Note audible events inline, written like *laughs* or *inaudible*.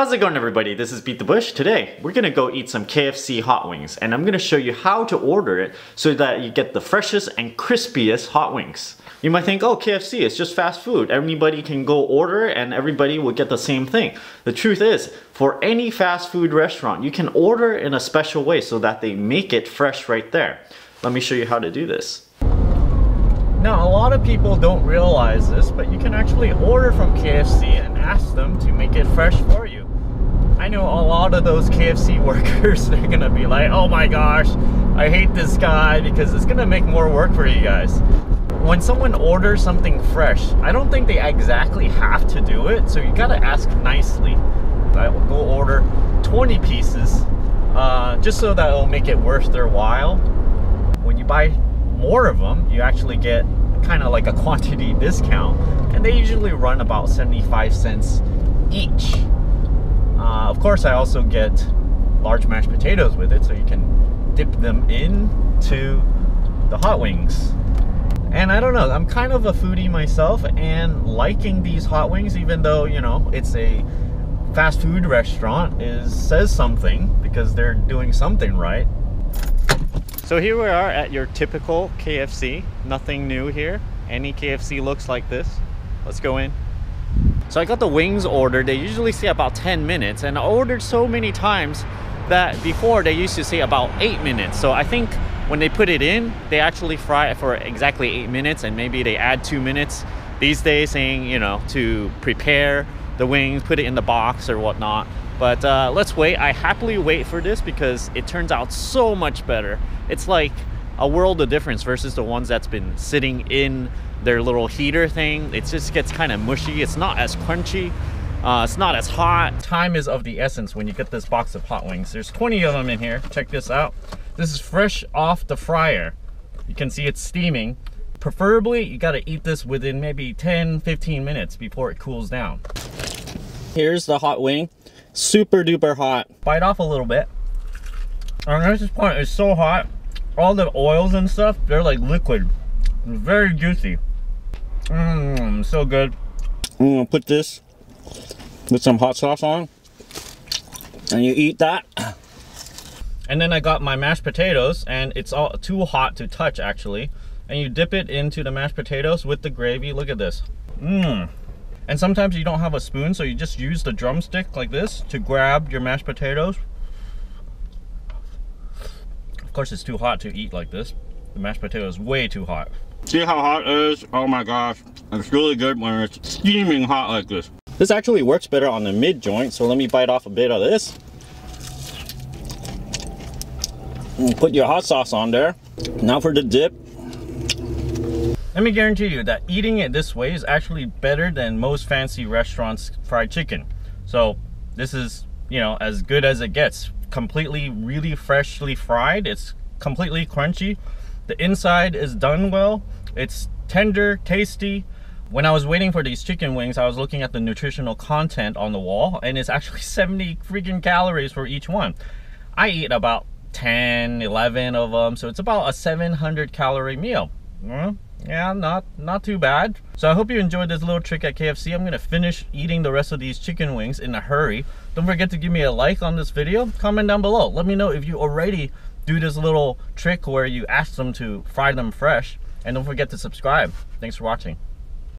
How's it going everybody? This is Beat the Bush. Today, we're gonna go eat some KFC hot wings and I'm gonna show you how to order it so that you get the freshest and crispiest hot wings. You might think, oh, KFC, it's just fast food. Anybody can go order and everybody will get the same thing. The truth is, for any fast food restaurant, you can order in a special way so that they make it fresh right there. Let me show you how to do this. Now, a lot of people don't realize this, but you can actually order from KFC and ask them to make it fresh for you. Know a lot of those KFC *laughs* workers, they're gonna be like, oh my gosh, I hate this guy because it's gonna make more work for you guys. When someone orders something fresh, I don't think they exactly have to do it, so you gotta ask nicely. I will go order 20 pieces, uh, just so that it'll make it worth their while. When you buy more of them, you actually get kind of like a *laughs* quantity discount. And they usually run about 75 cents each. Of course, I also get large mashed potatoes with it, so you can dip them into the hot wings. And I don't know, I'm kind of a foodie myself and liking these hot wings, even though, you know, it's a fast food restaurant, is says something because they're doing something right. So here we are at your typical KFC. Nothing new here. Any KFC looks like this. Let's go in. So I got the wings ordered. They usually say about 10 minutes and I ordered so many times that before they used to say about 8 minutes. So I think when they put it in, they actually fry it for exactly 8 minutes and maybe they add 2 minutes these days saying, you know, to prepare the wings, put it in the box or whatnot. But uh, let's wait. I happily wait for this because it turns out so much better. It's like a world of difference versus the ones that's been sitting in their little heater thing. It just gets kind of mushy. It's not as crunchy. Uh, it's not as hot. Time is of the essence when you get this box of hot wings. There's 20 of them in here. Check this out. This is fresh off the fryer. You can see it's steaming. Preferably, you gotta eat this within maybe 10, 15 minutes before it cools down. Here's the hot wing. Super duper hot. Bite off a little bit. And at this point, it's so hot. All the oils and stuff, they're like liquid. Very juicy. Mmm, so good. I'm gonna put this with some hot sauce on. And you eat that. And then I got my mashed potatoes, and it's all too hot to touch actually. And you dip it into the mashed potatoes with the gravy. Look at this. Mmm. And sometimes you don't have a spoon, so you just use the drumstick like this to grab your mashed potatoes. Of course, it's too hot to eat like this. The mashed potato is way too hot. See how hot it is? Oh my gosh. It's really good when it's steaming hot like this. This actually works better on the mid joint, so let me bite off a bit of this. And put your hot sauce on there. Now for the dip. Let me guarantee you that eating it this way is actually better than most fancy restaurants fried chicken. So this is, you know, as good as it gets. Completely, really freshly fried. It's completely crunchy. The inside is done well. It's tender, tasty. When I was waiting for these chicken wings, I was looking at the nutritional content on the wall and it's actually *laughs* 70 freaking calories for each one. I eat about 10, 11 of them, so it's about a 700 calorie meal. Mm, yeah, not not too bad. So I hope you enjoyed this little trick at KFC. I'm gonna finish eating the rest of these chicken wings in a hurry. Don't forget to give me a like on this video. Comment down below. Let me know if you already do this little trick where you ask them to fry them fresh. And don't forget to subscribe. Thanks for watching.